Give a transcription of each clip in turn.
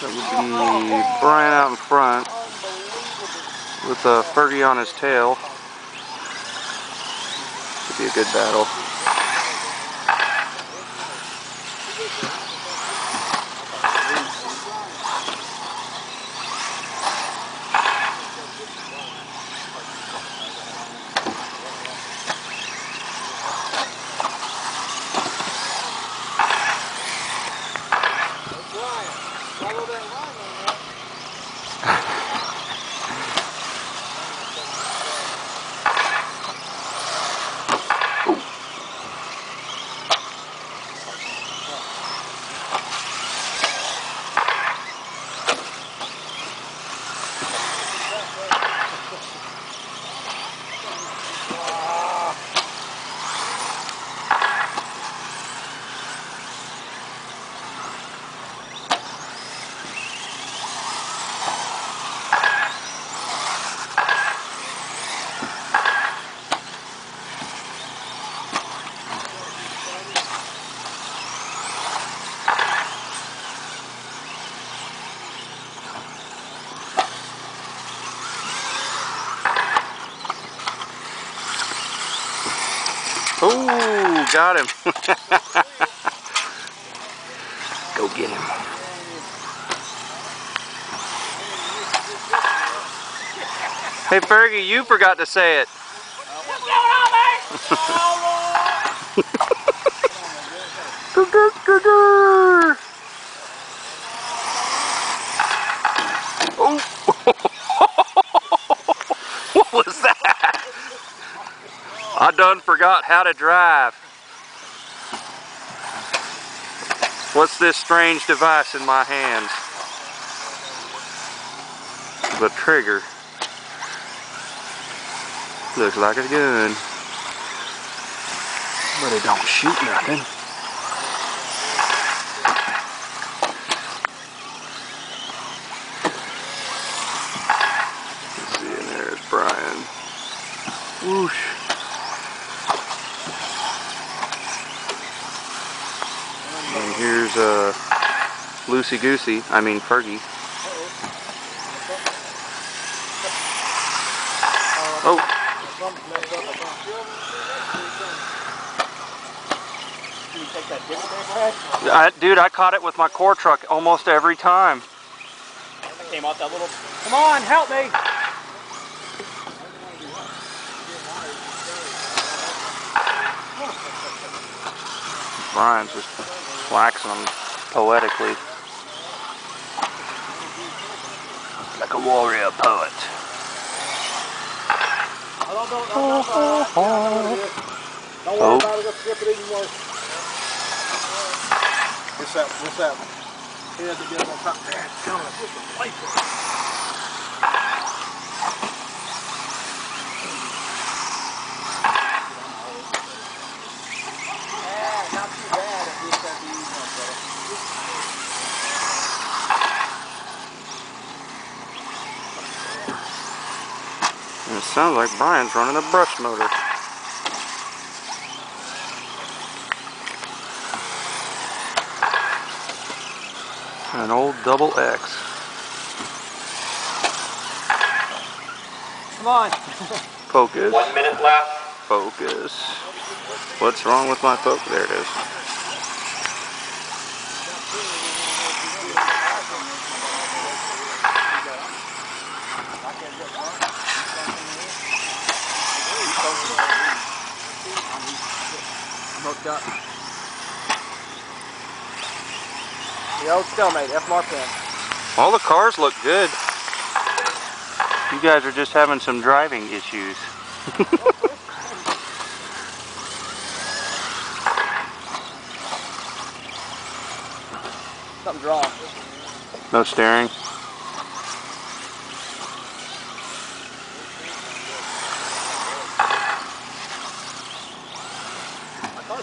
That would be Brian out in front with a Fergie on his tail. Should be a good battle. Thank you. Oh, got him. Go get him. Hey Fergie, you forgot to say it. Grr, grr, grr. Oh! what was that? I done forgot how to drive. What's this strange device in my hands? The trigger. Looks like a gun. But it don't shoot nothing. Let's see, and there's Brian. Whoosh. Here's uh, Loosey Goosey, I mean Fergie. Oh, I, dude, I caught it with my core truck almost every time. I came out that little. Come on, help me! Brian's just waxing them poetically. Like a warrior poet. Don't, don't, don't, don't, don't, don't worry Oh. about it. Let's it even worse. What's that? What's that? Head to get on top there. Come on, just a light. And it sounds like Brian's running a brush motor. An old double X. Come on. Focus. One minute left. Focus. What's wrong with my focus? There it is. Hooked up. The old stalemate, F Mark pin. All the cars look good. You guys are just having some driving issues. Something's wrong. No steering.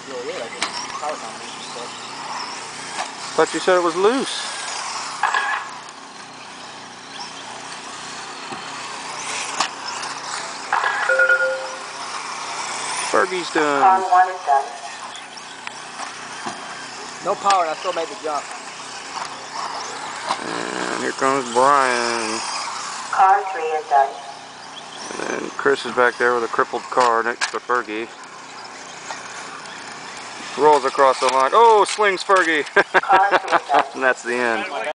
really it. I just power combination stuff. But you said it was loose. Fergie's done. Done. No power, and I still made the jump. And here comes Brian. Car three is done. And Chris is back there with a crippled car next to Fergie. Rolls across the line. Oh, slings Fergie. and that's the end.